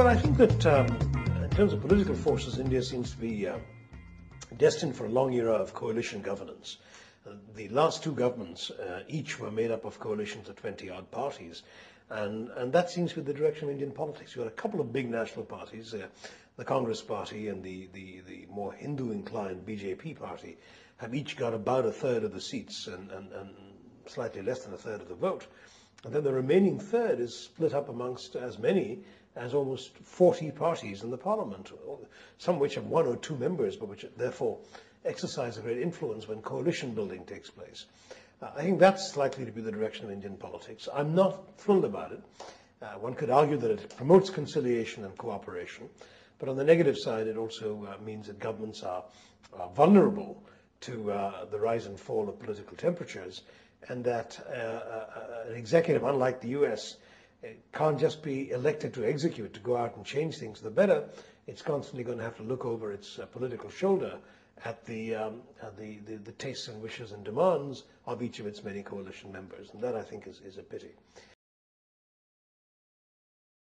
Well, I think that um, in terms of political forces, India seems to be uh, destined for a long era of coalition governance. Uh, the last two governments uh, each were made up of coalitions of 20 odd parties, and, and that seems to be the direction of Indian politics. You've got a couple of big national parties, uh, the Congress party and the, the, the more Hindu inclined BJP party, have each got about a third of the seats and, and, and slightly less than a third of the vote. And then the remaining third is split up amongst as many as almost 40 parties in the parliament, some which have one or two members, but which therefore exercise a great influence when coalition building takes place. Uh, I think that's likely to be the direction of Indian politics. I'm not thrilled about it. Uh, one could argue that it promotes conciliation and cooperation, but on the negative side, it also uh, means that governments are, are vulnerable to uh, the rise and fall of political temperatures, and that uh, uh, an executive, unlike the US, can't just be elected to execute, to go out and change things for the better. It's constantly going to have to look over its uh, political shoulder at the, um, at the, the, the, tastes and wishes and demands of each of its many coalition members. And that, I think, is, is a pity.